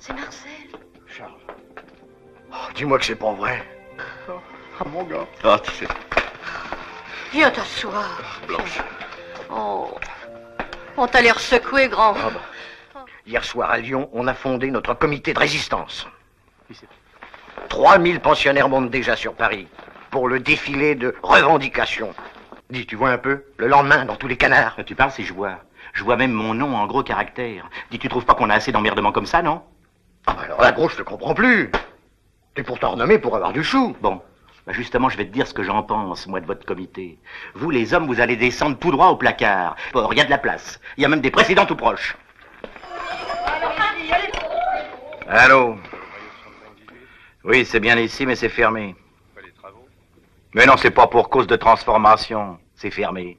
C'est Marcel. Charles. Oh, Dis-moi que c'est pas vrai. Ah, mon gars. Ah, tu sais. Viens t'asseoir. Blanche. Oh. On t'a l'air secoué, grand. Ah bah. Hier soir à Lyon, on a fondé notre comité de résistance. 3000 pensionnaires montent déjà sur Paris pour le défilé de revendications. Dis, tu vois un peu? Le lendemain, dans tous les canards. Tu parles si je vois. Je vois même mon nom en gros caractère. Dis, tu trouves pas qu'on a assez d'emmerdements comme ça, non? La gauche, je te comprends plus. T'es pourtant renommé pour avoir du chou. Bon, bah justement, je vais te dire ce que j'en pense, moi, de votre comité. Vous, les hommes, vous allez descendre tout droit au placard. Or, il y a de la place. Il y a même des précédents tout proches. Allô? Oui, c'est bien ici, mais c'est fermé. Mais non, c'est pas pour cause de transformation. C'est fermé.